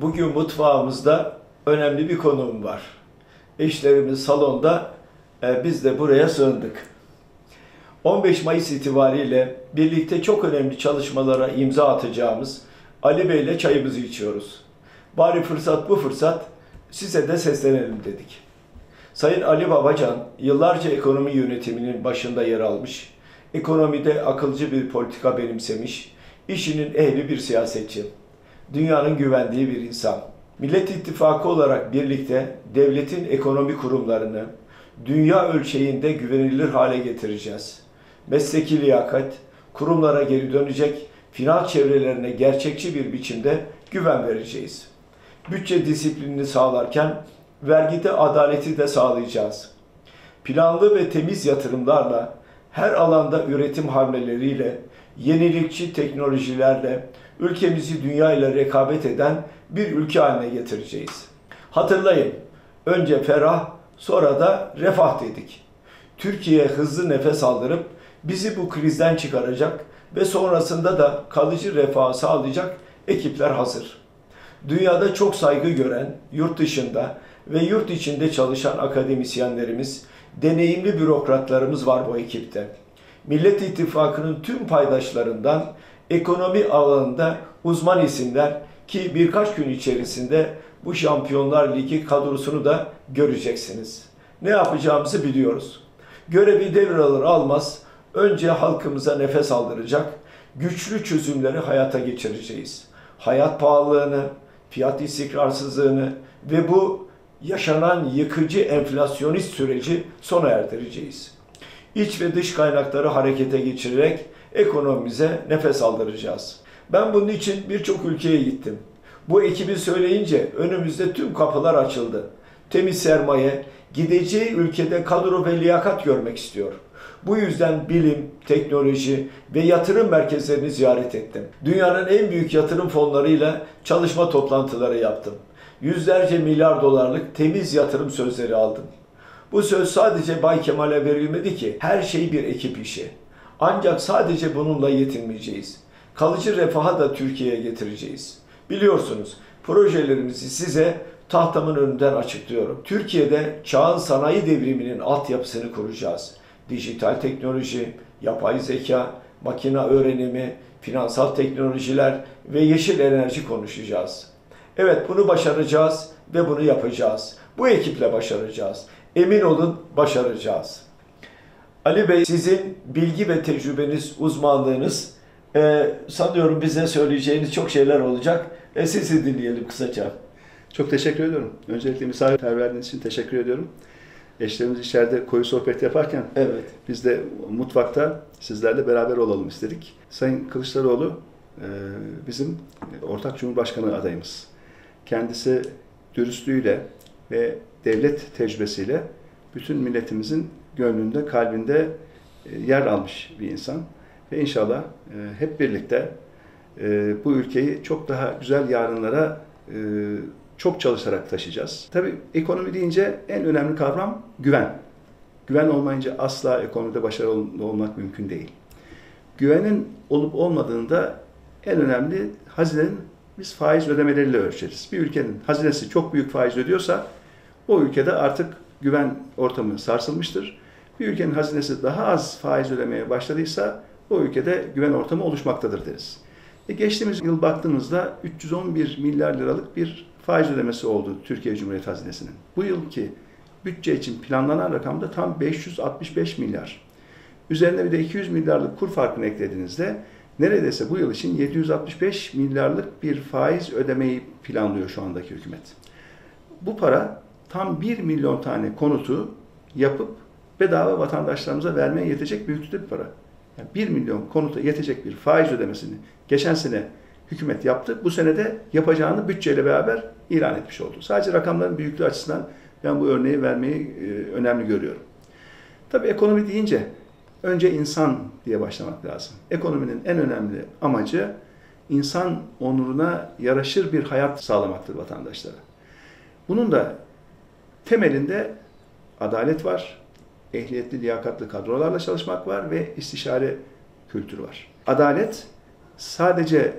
Bugün mutfağımızda önemli bir konuğum var. Eşlerimiz salonda, e, biz de buraya sığındık. 15 Mayıs itibariyle birlikte çok önemli çalışmalara imza atacağımız Ali Bey ile çayımızı içiyoruz. Bari fırsat bu fırsat size de seslenelim dedik. Sayın Ali Babacan yıllarca ekonomi yönetiminin başında yer almış, ekonomide akılcı bir politika benimsemiş, işinin ehli bir siyasetçi, dünyanın güvendiği bir insan. Millet İttifakı olarak birlikte devletin ekonomi kurumlarını dünya ölçeğinde güvenilir hale getireceğiz. Mesleki liyakat, kurumlara geri dönecek, finans çevrelerine gerçekçi bir biçimde güven vereceğiz. Bütçe disiplinini sağlarken vergide adaleti de sağlayacağız. Planlı ve temiz yatırımlarla, her alanda üretim hamleleriyle, yenilikçi teknolojilerle ülkemizi dünya ile rekabet eden bir ülke haline getireceğiz. Hatırlayın, önce ferah, sonra da refah dedik. Türkiye hızlı nefes aldırıp bizi bu krizden çıkaracak ve sonrasında da kalıcı refah sağlayacak ekipler hazır. Dünyada çok saygı gören, yurt dışında ve yurt içinde çalışan akademisyenlerimiz, deneyimli bürokratlarımız var bu ekipte. Millet İttifakı'nın tüm paydaşlarından ekonomi alanında uzman isimler ki birkaç gün içerisinde bu Şampiyonlar Ligi kadrosunu da göreceksiniz. Ne yapacağımızı biliyoruz. Görevi devralır almaz önce halkımıza nefes aldıracak güçlü çözümleri hayata geçireceğiz. Hayat pahalılığını, fiyat istikrarsızlığını ve bu yaşanan yıkıcı enflasyonist süreci sona erdireceğiz. İç ve dış kaynakları harekete geçirerek ekonomimize nefes aldıracağız. Ben bunun için birçok ülkeye gittim. Bu ekibi söyleyince önümüzde tüm kapılar açıldı. Temiz sermaye, gideceği ülkede kadro ve liyakat görmek istiyor. Bu yüzden bilim, teknoloji ve yatırım merkezlerini ziyaret ettim. Dünyanın en büyük yatırım fonlarıyla çalışma toplantıları yaptım. Yüzlerce milyar dolarlık temiz yatırım sözleri aldım. Bu söz sadece Bay Kemal'e verilmedi ki her şey bir ekip işi. Ancak sadece bununla yetinmeyeceğiz. Kalıcı refaha da Türkiye'ye getireceğiz. Biliyorsunuz projelerimizi size tahtamın önünden açıklıyorum. Türkiye'de çağın sanayi devriminin altyapısını kuracağız. Dijital teknoloji, yapay zeka, makine öğrenimi, finansal teknolojiler ve yeşil enerji konuşacağız. Evet bunu başaracağız ve bunu yapacağız. Bu ekiple başaracağız. Emin olun başaracağız. Ali Bey sizin bilgi ve tecrübeniz, uzmanlığınız e, sanıyorum bize söyleyeceğiniz çok şeyler olacak. E, sizi dinleyelim kısaca. Çok teşekkür ediyorum. Öncelikle misafirperverliğiniz için teşekkür ediyorum. Eşlerimiz içeride koyu sohbet yaparken evet. biz de mutfakta sizlerle beraber olalım istedik. Sayın Kılıçdaroğlu e, bizim ortak cumhurbaşkanı adayımız. Kendisi dürüstlüğüyle ve devlet tecrübesiyle bütün milletimizin gönlünde, kalbinde e, yer almış bir insan. Ve inşallah e, hep birlikte bu ülkeyi çok daha güzel yarınlara çok çalışarak taşıyacağız. Tabii ekonomi deyince en önemli kavram güven. Güven olmayınca asla ekonomide başarılı olmak mümkün değil. Güvenin olup olmadığında en önemli hazinenin biz faiz ödemeleriyle ölçeriz. Bir ülkenin hazinesi çok büyük faiz ödüyorsa o ülkede artık güven ortamı sarsılmıştır. Bir ülkenin hazinesi daha az faiz ödemeye başladıysa o ülkede güven ortamı oluşmaktadır deriz. E geçtiğimiz yıl baktığımızda 311 milyar liralık bir faiz ödemesi oldu Türkiye Cumhuriyeti Hazinesi'nin. Bu yılki bütçe için planlanan rakam da tam 565 milyar. Üzerine bir de 200 milyarlık kur farkını eklediğinizde neredeyse bu yıl için 765 milyarlık bir faiz ödemeyi planlıyor şu andaki hükümet. Bu para tam 1 milyon tane konutu yapıp bedava vatandaşlarımıza vermeye yetecek büyüklükte bir para. Yani 1 milyon konuta yetecek bir faiz ödemesini geçen sene hükümet yaptı. Bu sene de yapacağını bütçeyle beraber ilan etmiş oldu. Sadece rakamların büyüklüğü açısından ben bu örneği vermeyi e, önemli görüyorum. Tabii ekonomi deyince önce insan diye başlamak lazım. Ekonominin en önemli amacı insan onuruna yaraşır bir hayat sağlamaktır vatandaşlara. Bunun da temelinde adalet var, ehliyetli, liyakatlı kadrolarla çalışmak var ve istişare kültürü var. Adalet sadece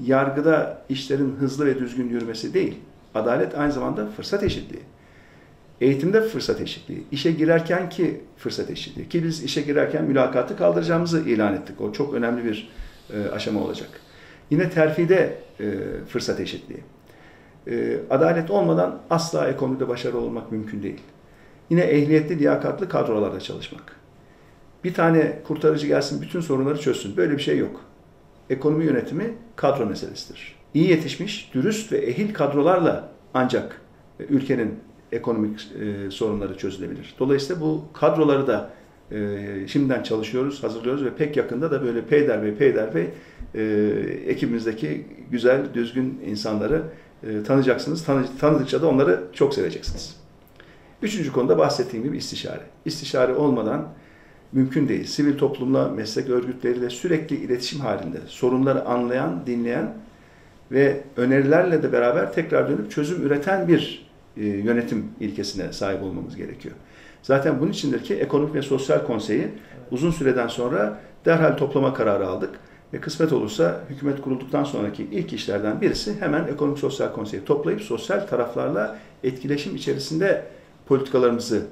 yargıda işlerin hızlı ve düzgün yürümesi değil. Adalet aynı zamanda fırsat eşitliği. Eğitimde fırsat eşitliği, işe girerken ki fırsat eşitliği. Ki biz işe girerken mülakatı kaldıracağımızı ilan ettik. O çok önemli bir e, aşama olacak. Yine terfide e, fırsat eşitliği. E, adalet olmadan asla ekonomide başarılı olmak mümkün değil. Yine ehliyetli, liyakatlı kadrolarda çalışmak. Bir tane kurtarıcı gelsin bütün sorunları çözsün. Böyle bir şey yok. Ekonomi yönetimi kadro meselesidir. İyi yetişmiş, dürüst ve ehil kadrolarla ancak e, ülkenin ekonomik e, sorunları çözülebilir. Dolayısıyla bu kadroları da e, şimdiden çalışıyoruz, hazırlıyoruz ve pek yakında da böyle peyder bey peyder bey e, ekibimizdeki güzel, düzgün insanları e, tanıyacaksınız. Tanı, tanıdıkça da onları çok seveceksiniz. Üçüncü konuda bahsettiğim gibi istişare. İstişare olmadan mümkün değil. Sivil toplumla, meslek örgütleriyle sürekli iletişim halinde sorunları anlayan, dinleyen ve önerilerle de beraber tekrar dönüp çözüm üreten bir e, yönetim ilkesine sahip olmamız gerekiyor. Zaten bunun içindir ki Ekonomik ve Sosyal Konseyi uzun süreden sonra derhal toplama kararı aldık. Ve kısmet olursa hükümet kurulduktan sonraki ilk işlerden birisi hemen Ekonomik Sosyal Konseyi toplayıp sosyal taraflarla etkileşim içerisinde politikalarımızı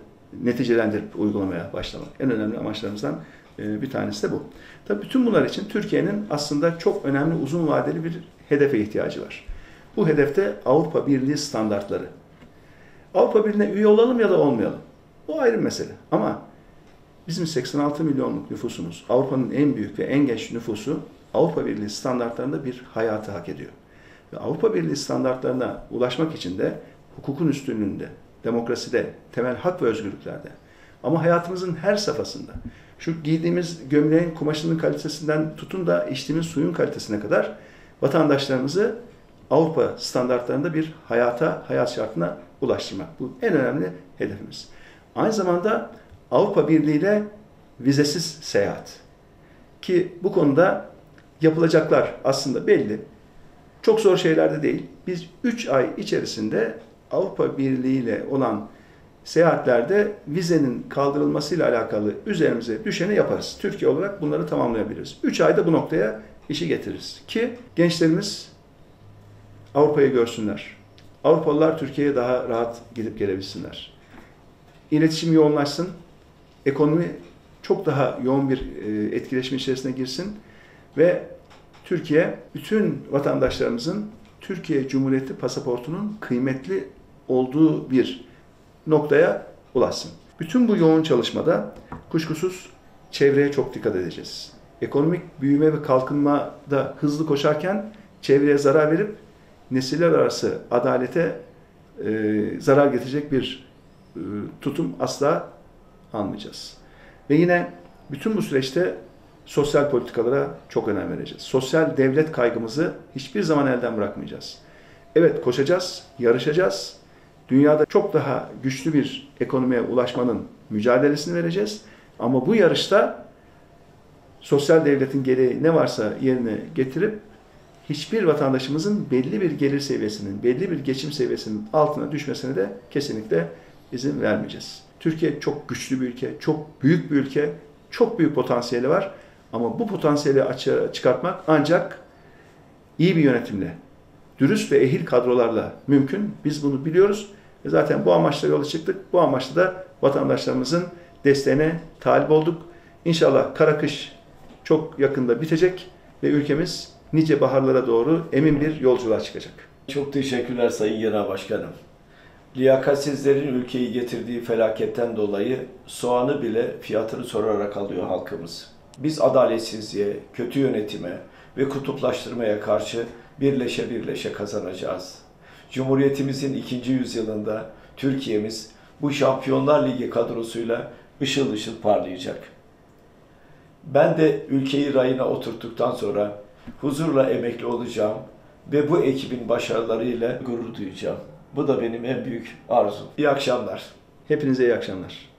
neticelendirip uygulamaya başlamak. En önemli amaçlarımızdan e, bir tanesi de bu. Tabii bütün bunlar için Türkiye'nin aslında çok önemli uzun vadeli bir hedefe ihtiyacı var. Bu hedefte Avrupa Birliği standartları. Avrupa Birliği'ne üye olalım ya da olmayalım. Bu ayrı mesele. Ama bizim 86 milyonluk nüfusumuz, Avrupa'nın en büyük ve en genç nüfusu Avrupa Birliği standartlarında bir hayatı hak ediyor. Ve Avrupa Birliği standartlarına ulaşmak için de hukukun üstünlüğünde, demokraside, temel hak ve özgürlüklerde ama hayatımızın her safhasında şu giydiğimiz gömleğin kumaşının kalitesinden tutun da içtiğimiz suyun kalitesine kadar vatandaşlarımızı Avrupa standartlarında bir hayata, hayat şartına ulaştırmak. Bu en önemli hedefimiz. Aynı zamanda Avrupa Birliği ile vizesiz seyahat. Ki bu konuda yapılacaklar aslında belli. Çok zor şeyler de değil. Biz 3 ay içerisinde Avrupa Birliği ile olan seyahatlerde vizenin kaldırılmasıyla alakalı üzerimize düşeni yaparız. Türkiye olarak bunları tamamlayabiliriz. 3 ayda bu noktaya işi getiririz. Ki gençlerimiz Avrupa'yı görsünler. Avrupalılar Türkiye'ye daha rahat gidip gelebilsinler. İletişim yoğunlaşsın. Ekonomi çok daha yoğun bir e, etkileşim içerisine girsin ve Türkiye bütün vatandaşlarımızın Türkiye Cumhuriyeti pasaportunun kıymetli olduğu bir noktaya ulaşsın. Bütün bu yoğun çalışmada kuşkusuz çevreye çok dikkat edeceğiz. Ekonomik büyüme ve kalkınmada hızlı koşarken çevreye zarar verip nesiller arası adalete e, zarar getirecek bir e, tutum asla almayacağız. Ve yine bütün bu süreçte sosyal politikalara çok önem vereceğiz. Sosyal devlet kaygımızı hiçbir zaman elden bırakmayacağız. Evet koşacağız, yarışacağız. Dünyada çok daha güçlü bir ekonomiye ulaşmanın mücadelesini vereceğiz. Ama bu yarışta sosyal devletin gereği ne varsa yerine getirip hiçbir vatandaşımızın belli bir gelir seviyesinin, belli bir geçim seviyesinin altına düşmesine de kesinlikle izin vermeyeceğiz. Türkiye çok güçlü bir ülke, çok büyük bir ülke, çok büyük potansiyeli var. Ama bu potansiyeli açığa çıkartmak ancak iyi bir yönetimle, dürüst ve ehil kadrolarla mümkün. Biz bunu biliyoruz ve zaten bu amaçla yola çıktık. Bu amaçla da vatandaşlarımızın desteğine talip olduk. İnşallah kara kış çok yakında bitecek ve ülkemiz nice baharlara doğru emin bir yolculuğa çıkacak. Çok teşekkürler Sayın Genel Başkanım. Liyakatsizlerin ülkeyi getirdiği felaketten dolayı soğanı bile fiyatını sorarak alıyor halkımız. Biz adaletsizliğe, kötü yönetime ve kutuplaştırmaya karşı birleşe birleşe kazanacağız. Cumhuriyetimizin ikinci yüzyılında Türkiye'miz bu Şampiyonlar Ligi kadrosuyla ışıl ışıl parlayacak. Ben de ülkeyi rayına oturttuktan sonra huzurla emekli olacağım ve bu ekibin başarılarıyla gurur duyacağım. Bu da benim en büyük arzum. İyi akşamlar. Hepinize iyi akşamlar.